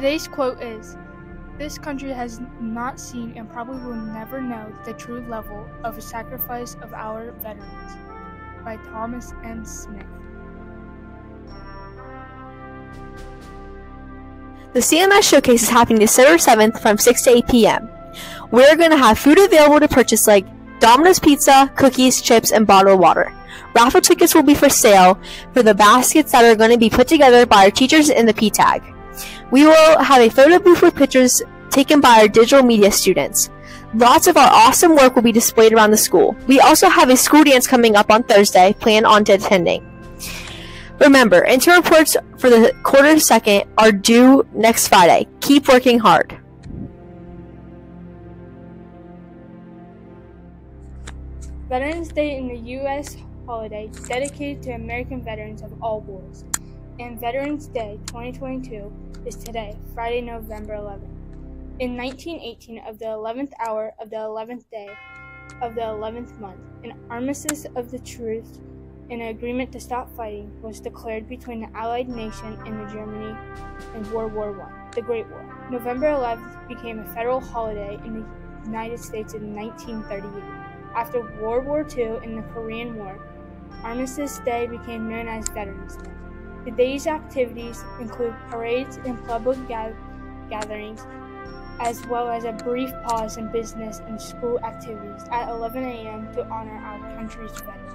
Today's quote is This country has not seen and probably will never know the true level of sacrifice of our veterans by Thomas M. Smith. The CMS Showcase is happening December 7th from 6 to 8 p.m. We're going to have food available to purchase like Domino's Pizza, cookies, chips, and bottled water. Raffle tickets will be for sale for the baskets that are going to be put together by our teachers in the P-TAG. We will have a photo booth with pictures taken by our digital media students. Lots of our awesome work will be displayed around the school. We also have a school dance coming up on Thursday. Plan on attending. Remember, interim reports for the quarter second are due next Friday. Keep working hard. Veterans Day in the U.S. holiday dedicated to American veterans of all wars. And Veterans Day 2022 is today, Friday, November 11th. In 1918, of the 11th hour of the 11th day of the 11th month, an armistice of the and an agreement to stop fighting, was declared between the Allied nation and the Germany in World War I, the Great War. November 11th became a federal holiday in the United States in 1938. After World War II and the Korean War, Armistice Day became known as Veterans Day. The day's activities include parades and public ga- gatherings, as well as a brief pause in business and school activities at 11 a.m. to honor our country's veterans.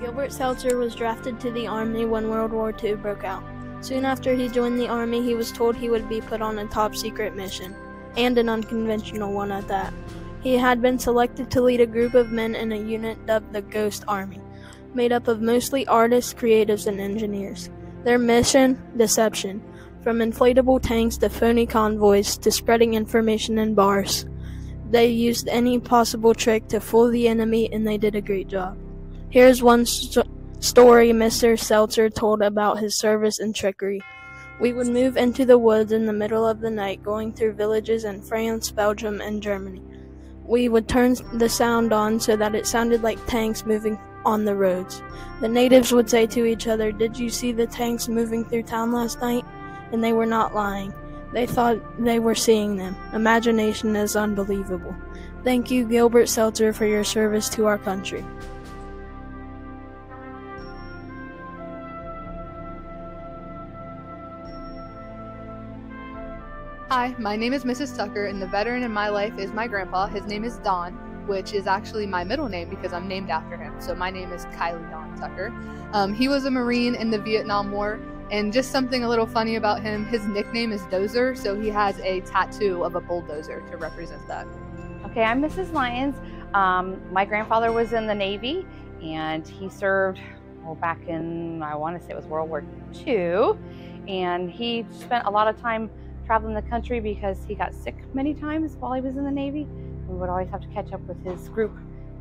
Gilbert Seltzer was drafted to the Army when World War II broke out. Soon after he joined the Army, he was told he would be put on a top secret mission, and an unconventional one at that. He had been selected to lead a group of men in a unit dubbed the Ghost Army, made up of mostly artists, creatives, and engineers. Their mission deception, from inflatable tanks to phony convoys to spreading information in bars. They used any possible trick to fool the enemy, and they did a great job. Here's one st- story Mr. Seltzer told about his service and trickery. We would move into the woods in the middle of the night, going through villages in France, Belgium, and Germany. We would turn the sound on so that it sounded like tanks moving on the roads. The natives would say to each other, Did you see the tanks moving through town last night? And they were not lying. They thought they were seeing them. Imagination is unbelievable. Thank you, Gilbert Seltzer, for your service to our country. Hi, my name is Mrs. Tucker, and the veteran in my life is my grandpa. His name is Don, which is actually my middle name because I'm named after him. So my name is Kylie Don Tucker. Um, he was a Marine in the Vietnam War, and just something a little funny about him his nickname is Dozer, so he has a tattoo of a bulldozer to represent that. Okay, I'm Mrs. Lyons. Um, my grandfather was in the Navy and he served well, back in, I want to say it was World War II. And he spent a lot of time traveling the country because he got sick many times while he was in the Navy. We would always have to catch up with his group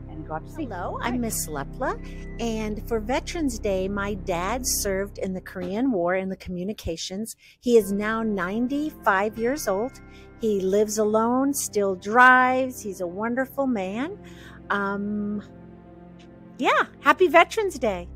and go out to sea. Hello, I'm Miss Lepla, and for Veterans Day, my dad served in the Korean War in the communications. He is now 95 years old. He lives alone, still drives. He's a wonderful man. Um, yeah, happy Veterans Day.